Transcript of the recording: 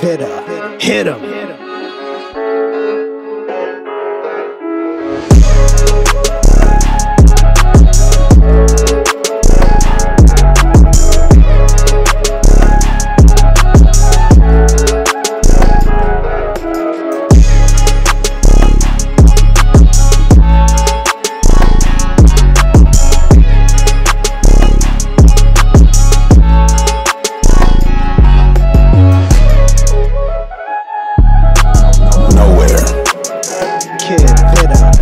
Kid Vida, hit him. Hitter